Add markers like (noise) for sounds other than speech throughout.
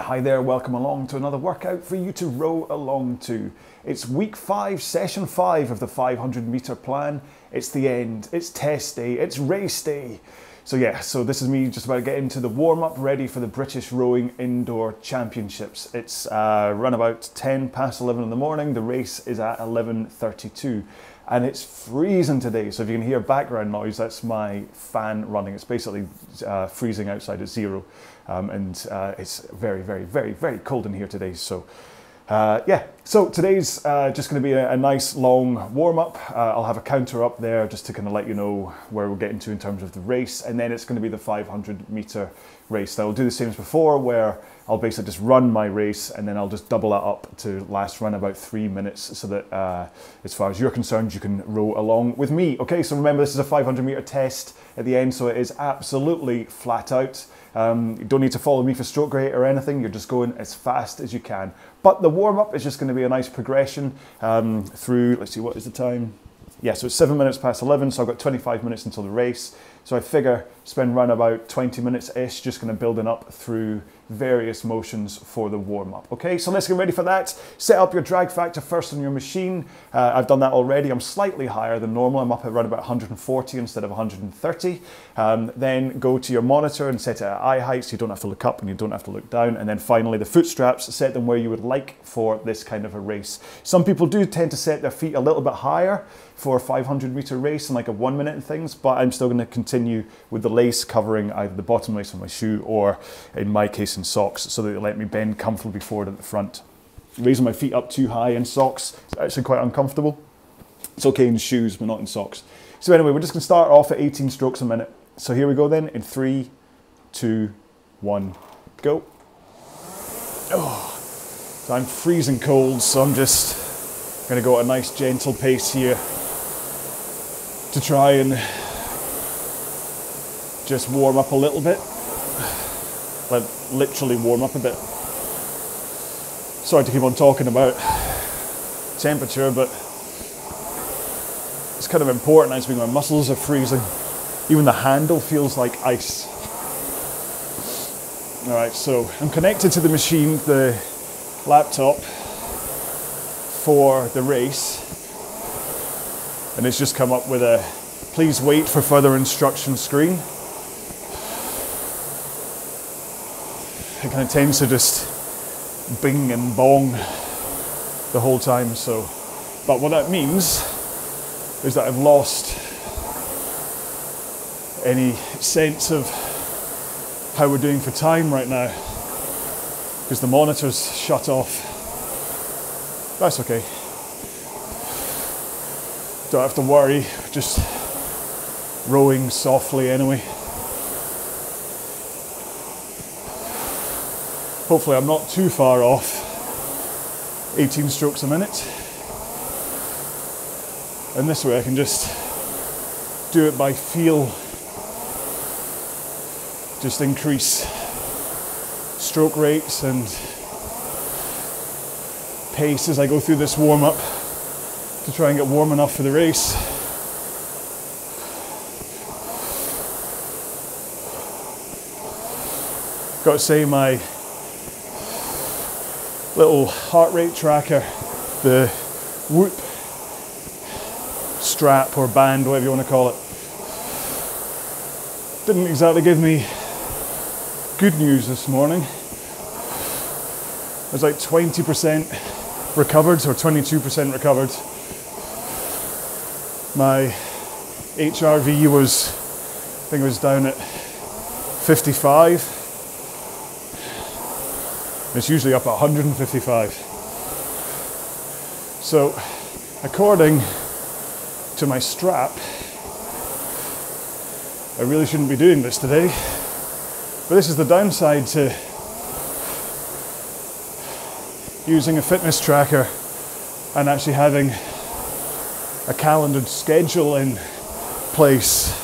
Hi there, welcome along to another workout for you to row along to. It's week five, session five of the 500 meter plan. It's the end, it's test day, it's race day. So, yeah, so this is me just about getting to the warm up ready for the British Rowing Indoor Championships. It's uh, run about 10 past 11 in the morning, the race is at 11.32 and it's freezing today. So if you can hear background noise, that's my fan running. It's basically uh, freezing outside at zero, um, and uh, it's very, very, very, very cold in here today. So. Uh, yeah, so today's uh, just going to be a, a, nice long warm up. Uh, I'll have a counter up there just to kind of let you know where we're getting to in terms of the race, and then it's going to be the 500 meter race. I'll do the same as before, where I'll basically just run my race and then I'll just double that up to last run about three minutes so that uh, as far as you're concerned, you can row along with me. Okay, so remember this is a 500 meter test at the end, so it is absolutely flat out. Um, you don't need to follow me for stroke rate or anything, you're just going as fast as you can. But the warm up is just going to be a nice progression um, through, let's see, what is the time? Yeah, so it's seven minutes past 11, so I've got 25 minutes until the race. So I figure spend around about 20 minutes ish just kind of building up through various motions for the warm up. Okay, so let's get ready for that. Set up your drag factor first on your machine. Uh, I've done that already. I'm slightly higher than normal. I'm up at around about 140 instead of 130. Um, then go to your monitor and set it at eye height so you don't have to look up and you don't have to look down. And then finally the foot straps, set them where you would like for this kind of a race. Some people do tend to set their feet a little bit higher for a 500 meter race and like a one minute and things, but I'm still going to continue with the lace covering either the bottom lace of my shoe or in my case in socks so that they let me bend comfortably forward at the front. Raising my feet up too high in socks is actually quite uncomfortable. It's okay in shoes, but not in socks. So anyway, we're just going to start off at 18 strokes a minute. So here we go then in three, two, one, go. Oh, so I'm freezing cold, so I'm just going to go at a nice gentle pace here to try and just warm up a little bit. Like literally warm up a bit. Sorry to keep on talking about temperature, but it's kind of important as my muscles are freezing. Even the handle feels like ice. All right, so I'm connected to the machine, the laptop for the race and it's just come up with a please wait for further instruction screen. It kind of tends to just bing and bong the whole time. So, but what that means is that I've lost any sense of how we're doing for time right now because the monitor's shut off. That's okay don't have to worry, just rowing softly anyway. Hopefully, I'm not too far off 18 strokes a minute. And this way, I can just do it by feel, just increase stroke rates and pace as I go through this warm up to try and get warm enough for the race. Got to say, my little heart rate tracker, the Whoop strap or band, whatever you want to call it, didn't exactly give me good news this morning. It was like 20% recovered or 22% recovered my HRV was, I think it was down at 55. It's usually up at 155. So, according to my strap, I really shouldn't be doing this today. But this is the downside to using a fitness tracker and actually having a calendared schedule in place.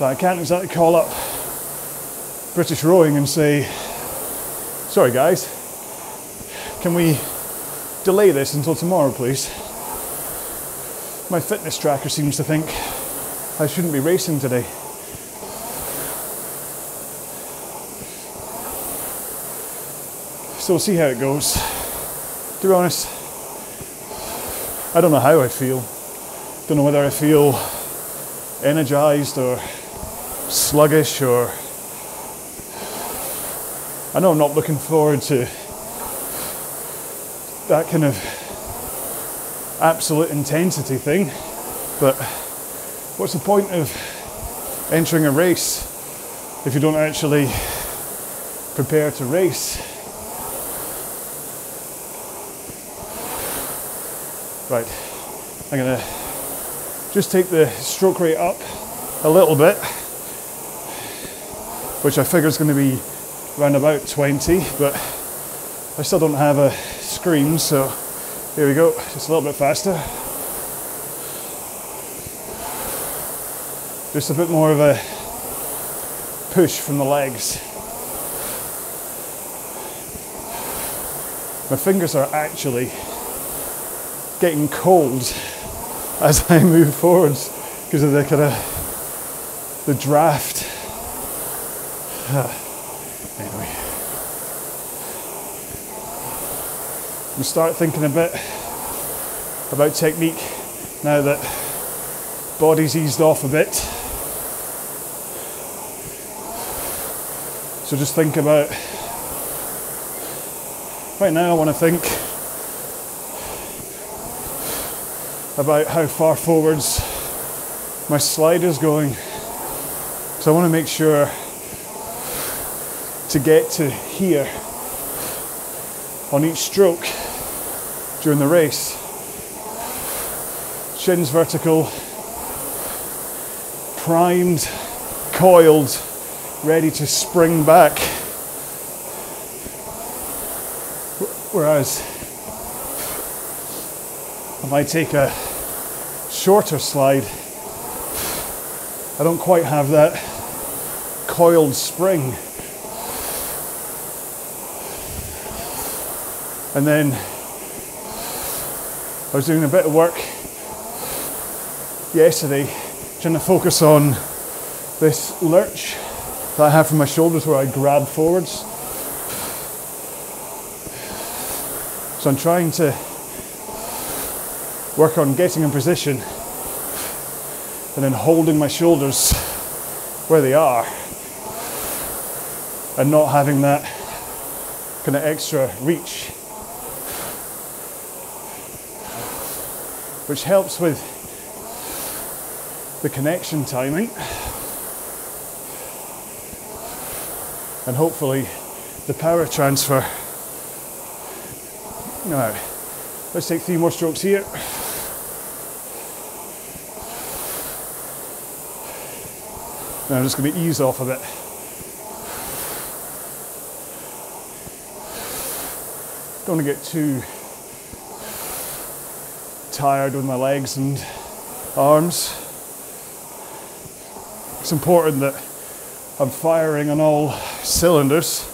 But I can't exactly call up British Rowing and say, sorry guys, can we delay this until tomorrow, please? My fitness tracker seems to think I shouldn't be racing today. So we'll see how it goes. To be honest, I don't know how I feel. Don't know whether I feel energized or sluggish or I know I'm not looking forward to that kind of absolute intensity thing, but what's the point of entering a race if you don't actually prepare to race? Right, I'm gonna just take the stroke rate up a little bit, which I figure is going to be around about 20, but I still don't have a screen, so here we go, just a little bit faster. Just a bit more of a push from the legs. My fingers are actually getting cold (laughs) as I move forwards because of the kind of the draft. (sighs) Ah. We start thinking a bit about technique now that body's eased off a bit. So just think about right now. I want to think about how far forwards my slide is going. So I want to make sure to get to here on each stroke during the race. Shins vertical, primed, coiled, ready to spring back. Whereas if I take a shorter slide, I don't quite have that coiled spring. And then I was doing a bit of work yesterday trying to focus on this lurch that I have from my shoulders where I grab forwards. So I'm trying to work on getting in position and then holding my shoulders where they are and not having that kind of extra reach, which helps with the connection timing and hopefully the power transfer. Now, let's take three more strokes here. Now I'm just going to ease off a bit. Don't want to get too tired with my legs and arms. It's important that I'm firing on all cylinders,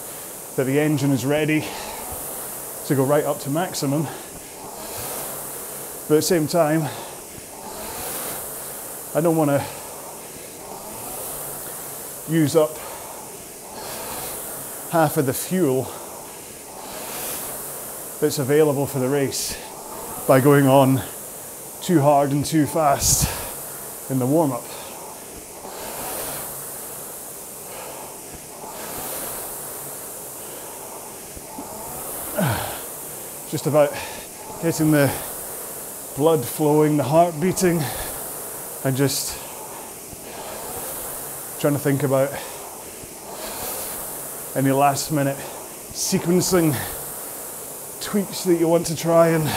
that the engine is ready to go right up to maximum. But at the same time, I don't want to use up half of the fuel that's available for the race by going on too hard and too fast in the warm up. Just about getting the blood flowing, the heart beating, and just trying to think about any last minute sequencing tweaks that you want to try and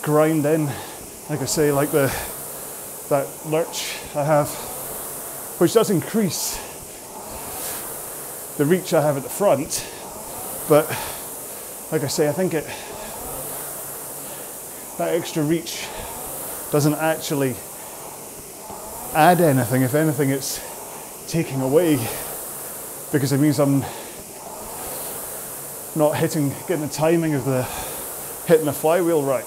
grind in. Like I say, like the that lurch I have, which does increase the reach I have at the front, but like I say, I think it that extra reach doesn't actually add anything. If anything, it's taking away because it means I'm not hitting, getting the timing of the hitting the flywheel right.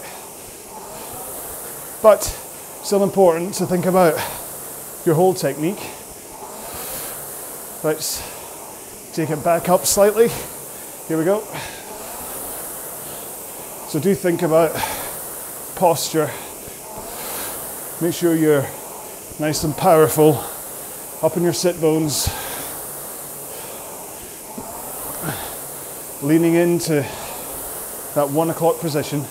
But still important to think about your hold technique. Let's take it back up slightly. Here we go. So do think about posture. Make sure you're nice and powerful up in your sit bones. Leaning into that one o'clock position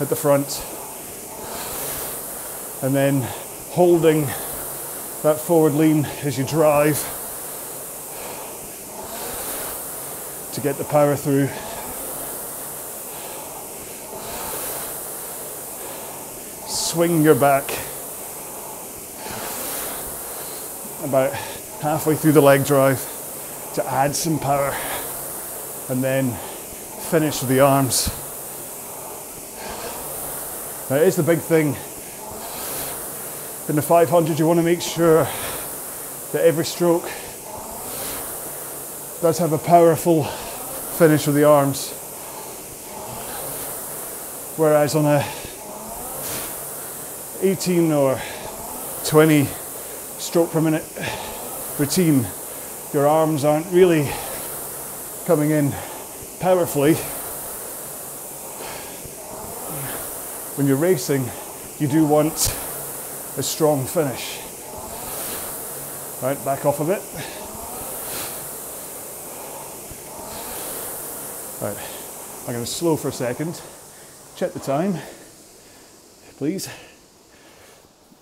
at the front and then holding that forward lean as you drive to get the power through. Swing your back about halfway through the leg drive to add some power and then finish with the arms. Now, it is the big thing in the 500, you want to make sure that every stroke does have a powerful finish with the arms. Whereas on a 18 or 20 stroke per minute routine, your arms aren't really coming in powerfully. When you're racing, you do want a strong finish. Right, back off a bit. Right, I'm going to slow for a second. Check the time, please.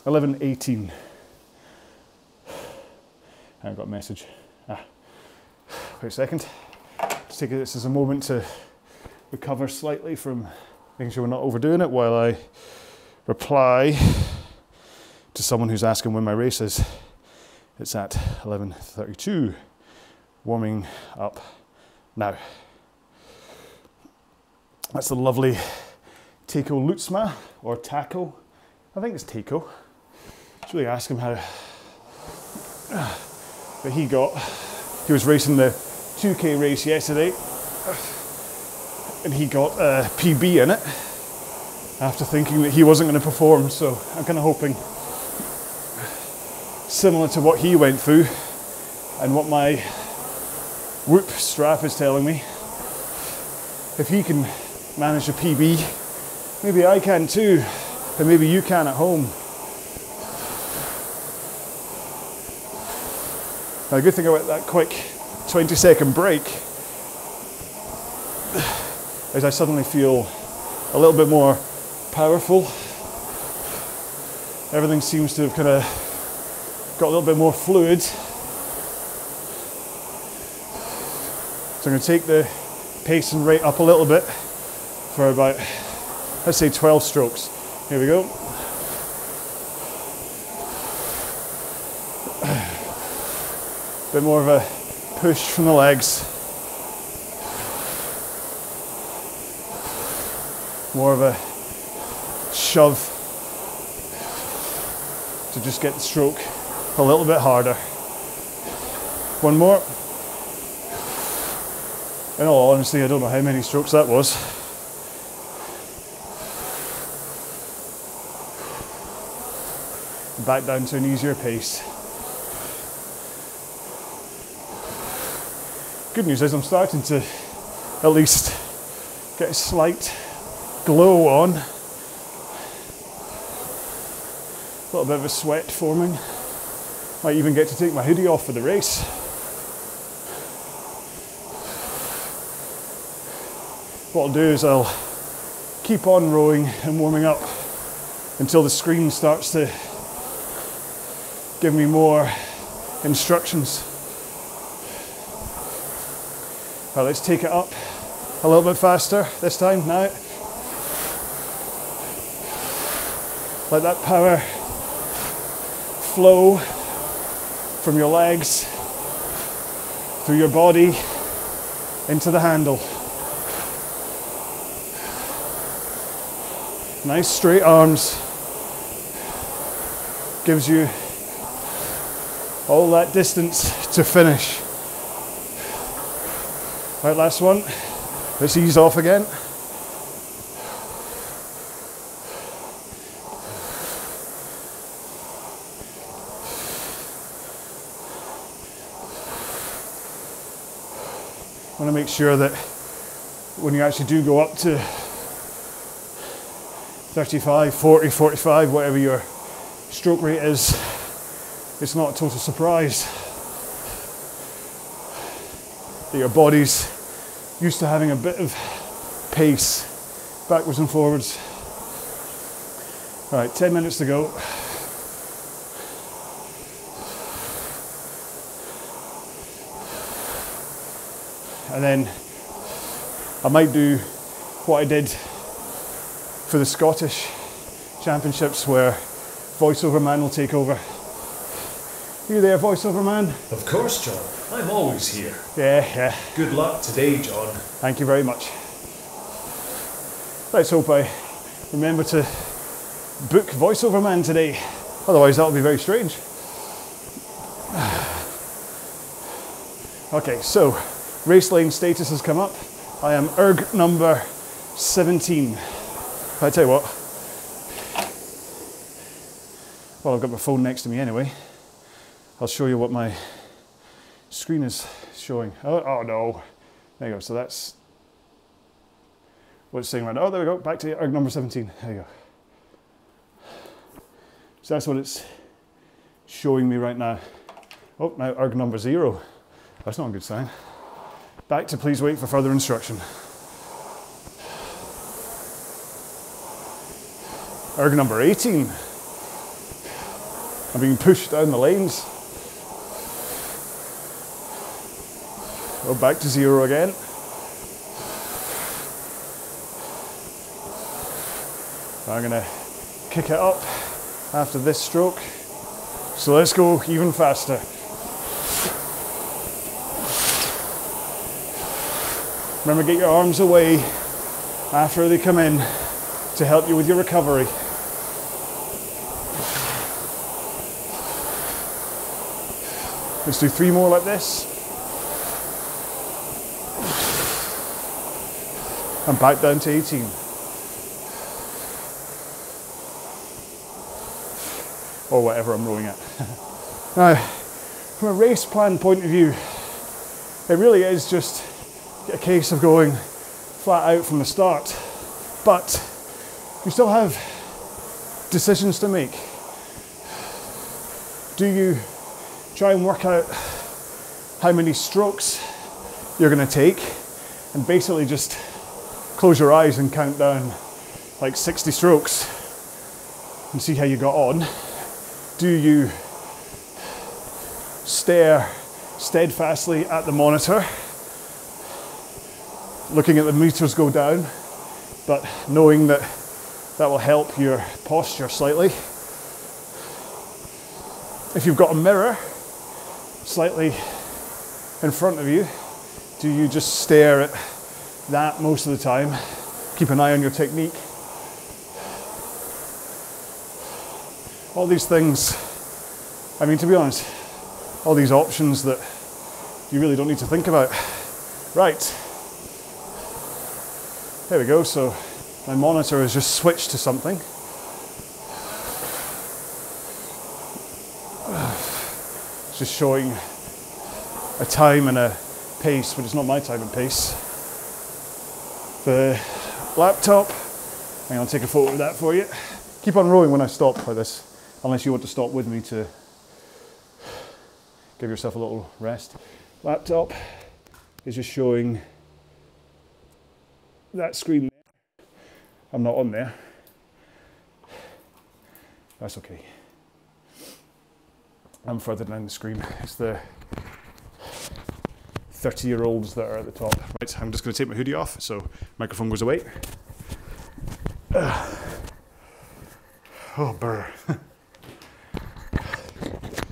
11.18. I've got a message. Ah. Wait a second. Just take this as a moment to recover slightly from making sure we're not overdoing it while I reply to someone who's asking when my race is. It's at 11:32, warming up now. That's the lovely Taco Lutzma or Taco. I think it's Taco. Should really ask him how. Uh, but he got. He was racing the 2K race yesterday, and he got uh, a PB in it after thinking that he wasn't going to perform. So I'm kind of hoping similar to what he went through and what my whoop strap is telling me. If he can manage a PB, maybe I can too, and maybe you can at home. Now, the good thing about that quick 20 second break is I suddenly feel a little bit more powerful. Everything seems to have kind of got a little bit more fluid. So I'm going to take the pace and rate up a little bit for about, let's say 12 strokes. Here we go. (sighs) Bit more of a push from the legs. More of a shove to just get the stroke a little bit harder. One more. In all honesty, I don't know how many strokes that was. Back down to an easier pace. Good news is I'm starting to at least get a slight glow on. A little bit of a sweat forming. Might even get to take my hoodie off for the race. What I'll do is I'll keep on rowing and warming up until the screen starts to give me more instructions. Right, let's take it up a little bit faster this time now. Let that power flow from your legs through your body into the handle. Nice straight arms gives you all that distance to finish. Right, last one. Let's ease off again. Make sure that when you actually do go up to 35, 40, 45, whatever your stroke rate is, it's not a total surprise that your body's used to having a bit of pace backwards and forwards. All right, 10 minutes to go. And then I might do what I did for the Scottish Championships where voiceover man will take over. Are You there, voiceover man? Of course, John. I'm always here. Yeah, yeah. Good luck today, John. Thank you very much. Let's hope I remember to book voiceover man today. Otherwise, that'll be very strange. (sighs) Okay, so race lane status has come up. I am erg number 17. I tell you what, well, I've got my phone next to me anyway. I'll show you what my screen is showing. Oh, oh no. There you go. So that's what it's saying right now. Oh, there we go. Back to erg number 17. There you go. So that's what it's showing me right now. Oh, now erg number zero. That's not a good sign. Back to please wait for further instruction. Erg number 18. I'm being pushed down the lanes. Oh, back to zero again. I'm gonna kick it up after this stroke. So let's go even faster. Remember, get your arms away after they come in to help you with your recovery. Let's do three more like this. And back down to 18. Or whatever I'm rowing at. (laughs) now, from a race plan point of view, it really is just a case of going flat out from the start. But you still have decisions to make. Do you try and work out how many strokes you're going to take and basically just close your eyes and count down like 60 strokes and see how you got on? Do you stare steadfastly at the monitor, looking at the meters go down, but knowing that that will help your posture slightly? If you've got a mirror slightly in front of you, do you just stare at that most of the time? Keep an eye on your technique. All these things, I mean, to be honest, all these options that you really don't need to think about. Right. There we go. So my monitor has just switched to something. It's just showing a time and a pace, but it's not my time and pace. The laptop, hang on, take a photo of that for you. Keep on rowing when I stop like this, unless you want to stop with me to give yourself a little rest. Laptop is just showing that screen there. I'm not on there. That's okay. I'm further down the screen. It's the 30 year olds that are at the top. Right, I'm just going to take my hoodie off so microphone goes away. Uh. (sighs) Oh, burr. (laughs)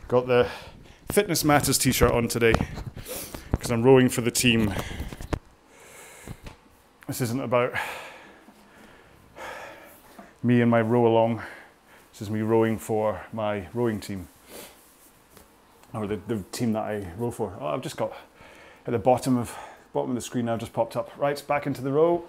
Got the Fitness Matters t shirt on today because I'm rowing for the team. This isn't about me and my row along, this is me rowing for my rowing team or the, the team that I row for. Oh, I've just got at the bottom of bottom of the screen now just popped up. Right, back into the row.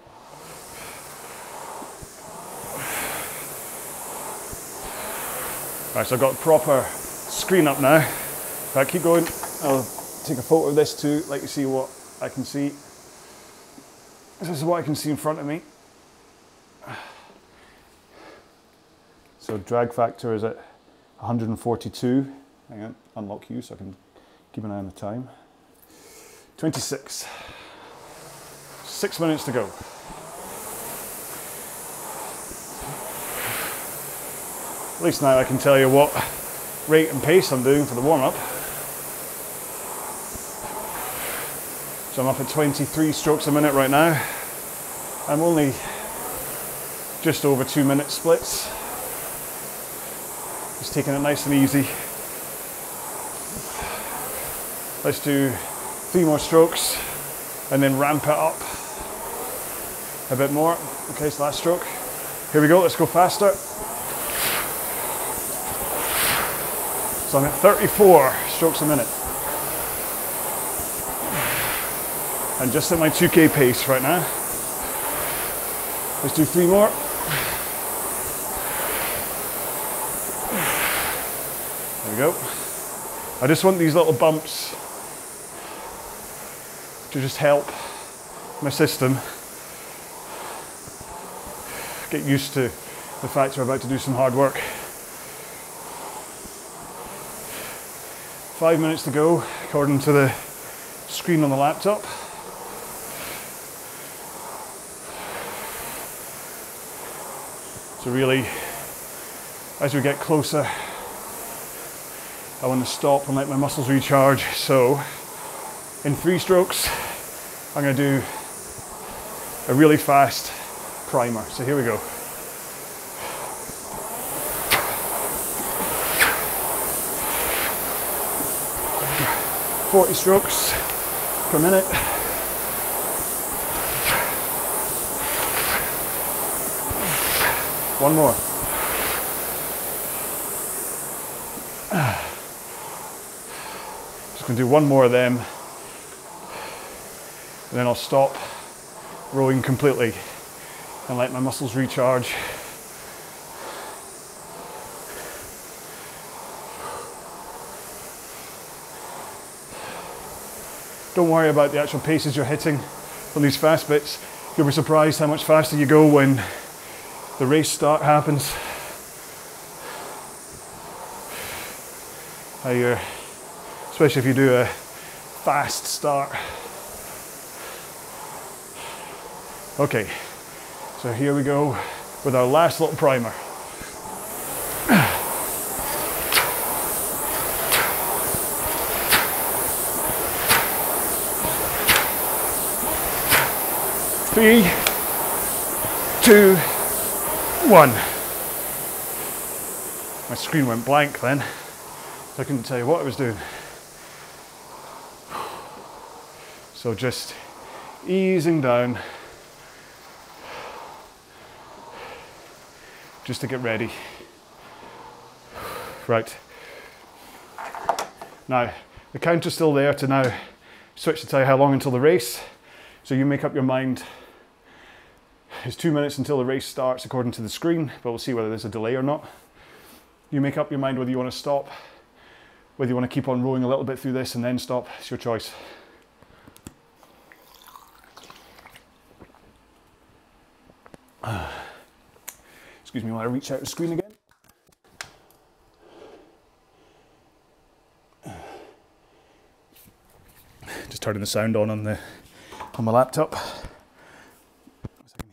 Right, so I've got proper screen up now. If I keep going, I'll take a photo of this too, let you see what I can see. This is what I can see in front of me. So drag factor is at 142. Hang on, unlock you so I can keep an eye on the time. 26. Six minutes to go. At least now I can tell you what rate and pace I'm doing for the warm So I'm up at 23 strokes a minute right now. I'm only just over two minute splits. Just taking it nice and easy. Let's do three more strokes and then ramp it up a bit more. Okay, so last stroke. Here we go, let's go faster. So I'm at 34 strokes a minute. And just at my 2k pace right now. Let's do three more. There we go. I just want these little bumps to just help my system get used to the fact we're about to do some hard work. Five minutes to go, according to the screen on the laptop. So really, as we get closer, I want to stop and let my muscles recharge. So in three strokes, I'm going to do a really fast primer. So here we go. Forty strokes per minute. One more. Just to do one more of them. And then I'll stop rowing completely and let my muscles recharge. Don't worry about the actual paces you're hitting on these fast bits. You'll be surprised how much faster you go when the race start happens. How you're, especially if you do a fast start. Okay, so here we go with our last little primer. Three, two, one. My screen went blank then, so I couldn't tell you what I was doing. So just easing down. just to get ready. Right. Now, the counter's still there to now switch to tell you how long until the race. So you make up your mind. It's two minutes until the race starts according to the screen, but we'll see whether there's a delay or not. You make up your mind whether you want to stop, whether you want to keep on rowing a little bit through this and then stop. It's your choice. (sighs) Excuse me while I reach out the screen again. (sighs) Just turning the sound on on the on my laptop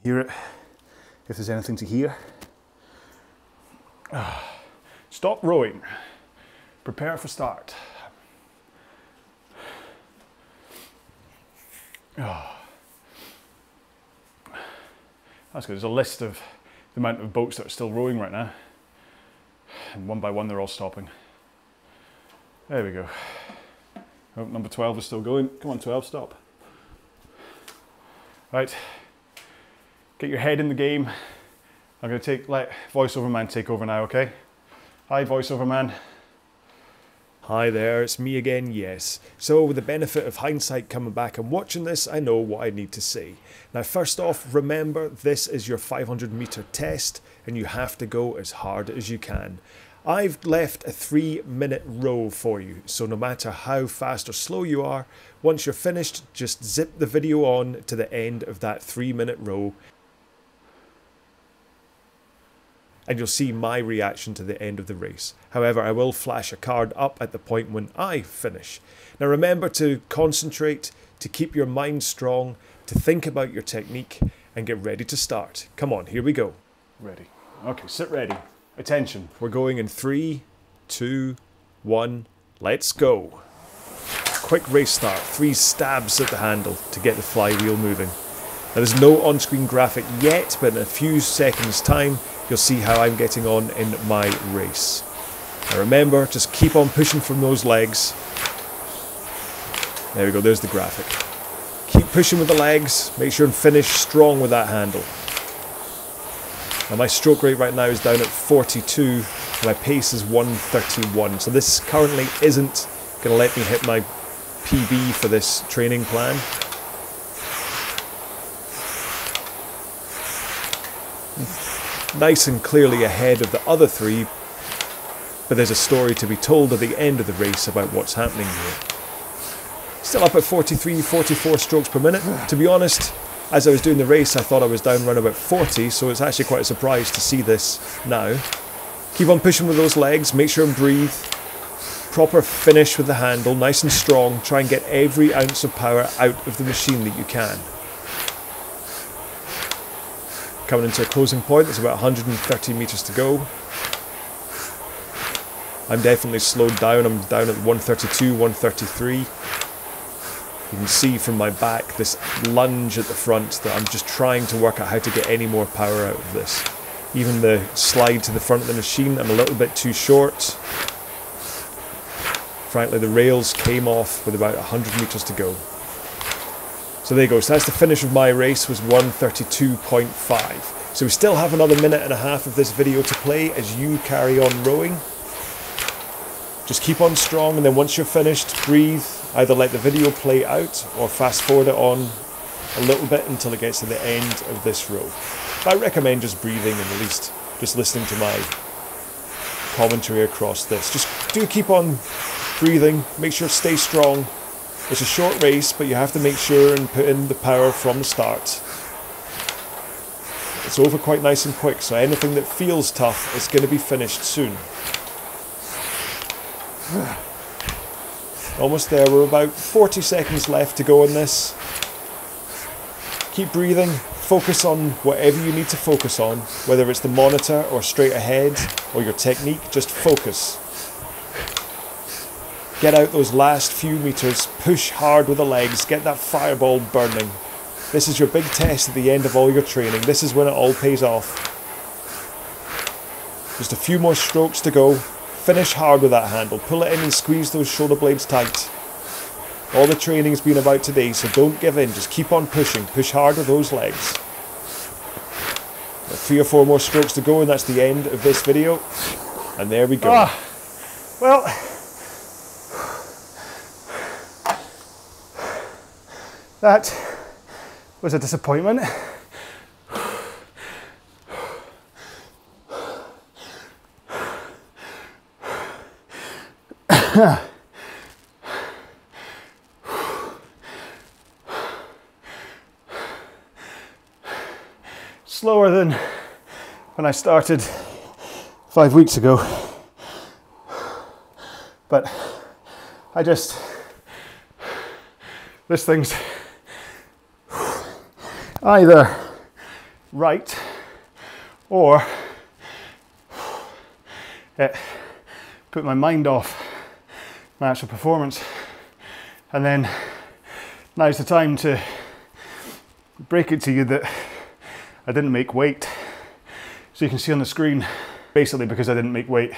hear it if there's anything to hear. (sighs) Stop rowing. Prepare for start. (sighs) Ah. That's good. There's a list of the amount of boats that are still rowing right now. And one by one, they're all stopping. There we go. Oh, number 12 is still going. Come on, 12, stop. Right. Get your head in the game. I'm going to take let voiceover man take over now, okay? Hi, voiceover man. Hi there, it's me again, yes. So, with the benefit of hindsight coming back and watching this, I know what I need to say. Now, first off, remember this is your 500 meter test and you have to go as hard as you can. I've left a three minute row for you. So no matter how fast or slow you are, once you're finished, just zip the video on to the end of that three minute row and you'll see my reaction to the end of the race. However, I will flash a card up at the point when I finish. Now remember to concentrate, to keep your mind strong, to think about your technique, and get ready to start. Come on, here we go. Ready. Okay, sit ready. Attention. We're going in three, two, one, let's go. Quick race start, three stabs at the handle to get the flywheel moving. Now, there's no on screen graphic yet, but in a few seconds' time, you'll see how I'm getting on in my race. Now, remember, just keep on pushing from those legs. There we go, there's the graphic. Keep pushing with the legs, make sure and finish strong with that handle. Now, my stroke rate right now is down at 42, and my pace is 131. So, this currently isn't going to let me hit my PB for this training plan. Nice and clearly ahead of the other three, but there's a story to be told at the end of the race about what's happening here. Still up at 43, 44 strokes per minute. To be honest, as I was doing the race, I thought I was down around about 40, so it's actually quite a surprise to see this now. Keep on pushing with those legs, make sure and breathe. Proper finish with the handle, nice and strong. Try and get every ounce of power out of the machine that you can coming into a closing point. There's about 130 metres to go. I'm definitely slowed down. I'm down at 132, 133. You can see from my back this lunge at the front that I'm just trying to work out how to get any more power out of this. Even the slide to the front of the machine, I'm a little bit too short. Frankly, the rails came off with about 100 metres to go. So there you go. So that's the finish of my race was 132.5. So we still have another minute and a half of this video to play as you carry on rowing. Just keep on strong and then once you're finished, breathe. Either let the video play out or fast forward it on a little bit until it gets to the end of this row. I recommend just breathing and at least just listening to my commentary across this. Just do keep on breathing, make sure to stay strong, it's a short race, but you have to make sure and put in the power from the start. It's over quite nice and quick, so anything that feels tough is going to be finished soon. (sighs) Almost there, we're about 40 seconds left to go on this. Keep breathing, focus on whatever you need to focus on, whether it's the monitor or straight ahead or your technique, just focus. Get out those last few meters, push hard with the legs, get that fireball burning. This is your big test at the end of all your training. This is when it all pays off. Just a few more strokes to go. Finish hard with that handle. Pull it in and squeeze those shoulder blades tight. All the training's been about today, so don't give in. Just keep on pushing. Push hard with those legs. Three or four more strokes to go, and that's the end of this video. And there we go. Ah, well, That was a disappointment. Slower than when I started five weeks ago. But I just, this thing's either right or it put my mind off my actual performance. And then now's the time to break it to you that I didn't make weight. So you can see on the screen, basically because I didn't make weight,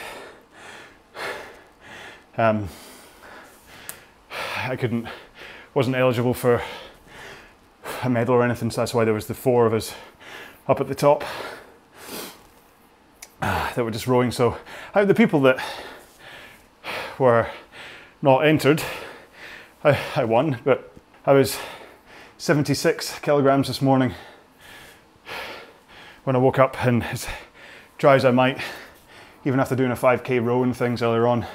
um, I couldn't, wasn't eligible for a medal or anything, so that's why there was the four of us up at the top uh, that were just rowing. So the people that were not entered, I, I won, but I was 76 kilograms this morning when I woke up and as dry as I might even after doing a 5k row and things earlier on,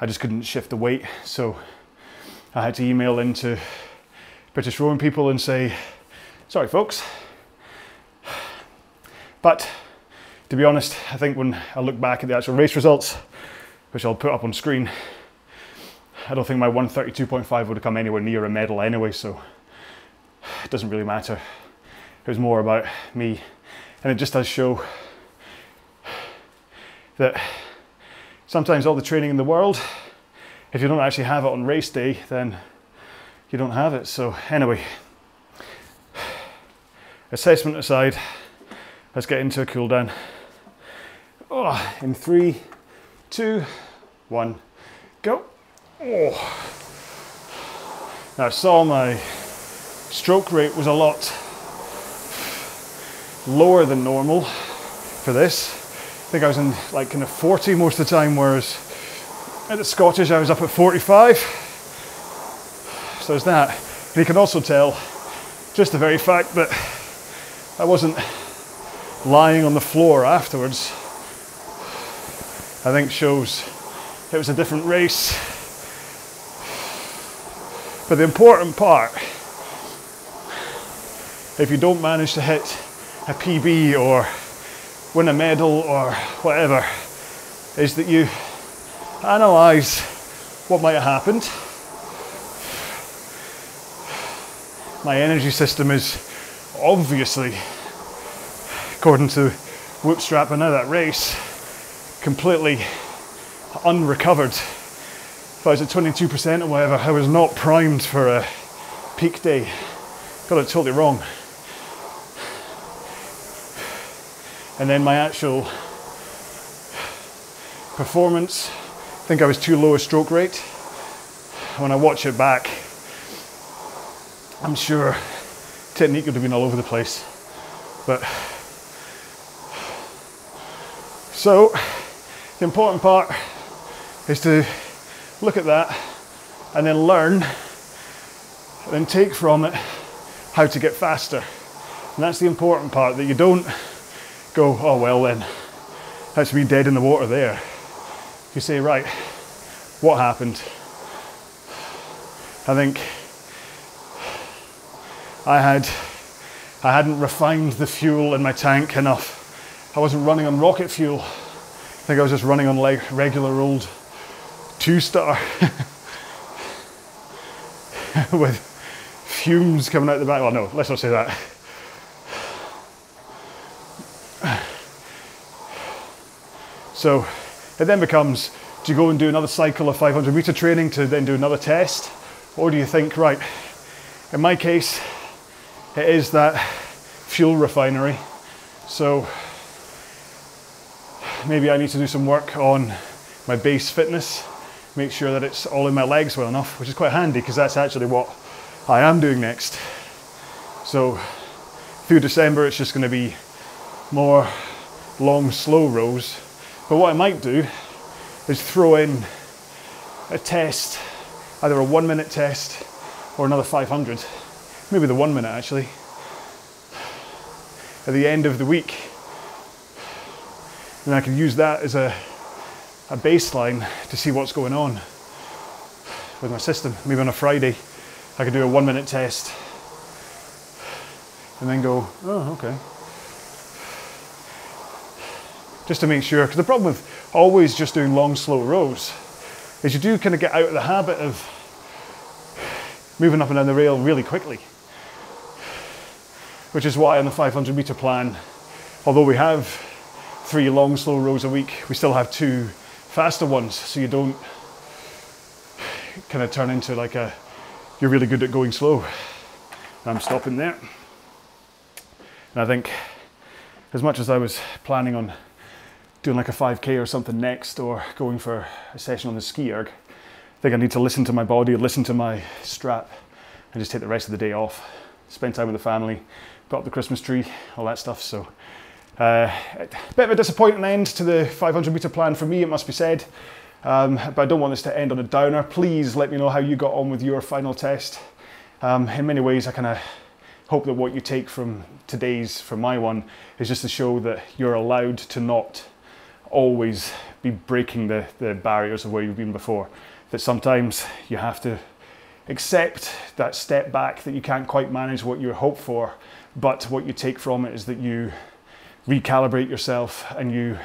I just couldn't shift the weight. So I had to email into British rowing people and say, sorry folks. But to be honest, I think when I look back at the actual race results, which I'll put up on screen, I don't think my 132.5 would have come anywhere near a medal anyway, so it doesn't really matter. It was more about me, and it just does show that sometimes all the training in the world, if you don't actually have it on race day, then you don't have it. So, anyway, assessment aside, let's get into a cool down. Oh, in three, two, one, go. Oh. Now, I saw my stroke rate was a lot lower than normal for this. I think I was in like kind of 40 most of the time, whereas at the Scottish I was up at 45. So there's that. And you can also tell just the very fact that I wasn't lying on the floor afterwards, I think shows it was a different race. But the important part, if you don't manage to hit a PB or win a medal or whatever, is that you analyse what might have happened. My energy system is obviously, according to Whoop strap and now that race, completely unrecovered. If I was at 22% or whatever, I was not primed for a peak day. Got it totally wrong. And then my actual performance, I think I was too low a stroke rate. When I watch it back, I'm sure technique would have been all over the place. But so the important part is to look at that and then learn and then take from it how to get faster. And that's the important part that you don't go, oh well then, that's me dead in the water there. You say, right, what happened? I think I had I hadn't refined the fuel in my tank enough. I wasn't running on rocket fuel. I think I was just running on like regular old two star (laughs) with fumes coming out the back. Well, no, let's not say that. So it then becomes do you go and do another cycle of 500 meter training to then do another test? Or do you think, right, in my case, it is that fuel refinery. So maybe I need to do some work on my base fitness, make sure that it's all in my legs well enough, which is quite handy because that's actually what I am doing next. So through December, it's just going to be more long, slow rows. But what I might do is throw in a test, either a one minute test or another 500. Maybe the one minute actually. At the end of the week. And I can use that as a, a baseline to see what's going on with my system. Maybe on a Friday, I could do a one minute test and then go, oh, okay just to make sure. Because the problem with always just doing long, slow rows is you do kind of get out of the habit of moving up and down the rail really quickly. Which is why on the 500 meter plan, although we have three long, slow rows a week, we still have two faster ones. So you don't kind of turn into like a, you're really good at going slow. I'm stopping there. And I think as much as I was planning on doing like a 5k or something next or going for a session on the ski erg, I think I need to listen to my body, listen to my strap, and just take the rest of the day off. Spend time with the family, put up the Christmas tree, all that stuff. So, uh, a bit of a disappointing end to the 500 meter plan for me, it must be said. Um, but I don't want this to end on a downer. Please let me know how you got on with your final test. Um, in many ways, I kind of hope that what you take from today's, from my one, is just to show that you're allowed to not always be breaking the, the barriers of where you've been before. That sometimes you have to accept that step back that you can't quite manage what you hope for, but what you take from it is that you recalibrate yourself and you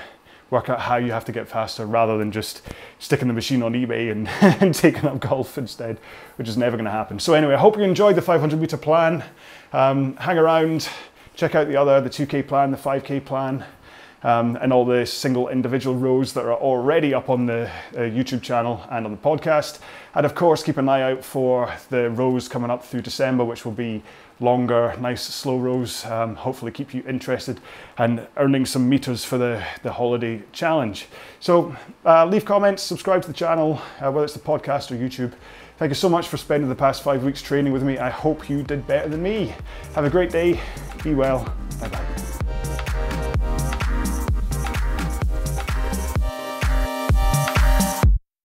work out how you have to get faster rather than just sticking the machine on eBay and, (laughs) and taking up golf instead, which is never going to happen. So anyway, I hope you enjoyed the 500 meter plan. Um, hang around, check out the other, the 2K plan, the 5K plan um, and all the single individual rows that are already up on the uh, YouTube channel and on the podcast. And of course, keep an eye out for the rows coming up through December, which will be longer, nice, slow rows. Um, hopefully, keep you interested and earning some meters for the, the holiday challenge. So, uh, leave comments, subscribe to the channel, uh, whether it's the podcast or YouTube. Thank you so much for spending the past five weeks training with me. I hope you did better than me. Have a great day. Be well. Bye bye.